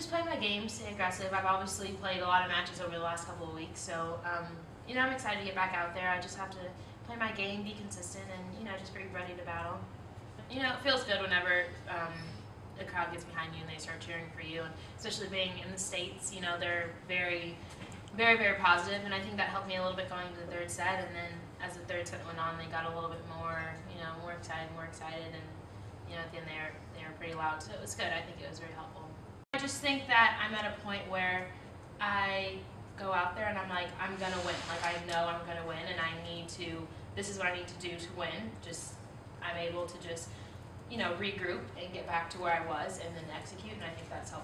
just play my game, stay aggressive. I've obviously played a lot of matches over the last couple of weeks, so um, you know I'm excited to get back out there. I just have to play my game, be consistent, and you know just be ready to battle. You know it feels good whenever um, the crowd gets behind you and they start cheering for you, and especially being in the states. You know they're very, very, very positive, and I think that helped me a little bit going to the third set. And then as the third set went on, they got a little bit more, you know, more excited, more excited, and you know at the end they were they were pretty loud, so it was good. I think it was very helpful. Just think that I'm at a point where I go out there and I'm like, I'm gonna win. Like I know I'm gonna win, and I need to. This is what I need to do to win. Just I'm able to just, you know, regroup and get back to where I was, and then execute. And I think that's lot.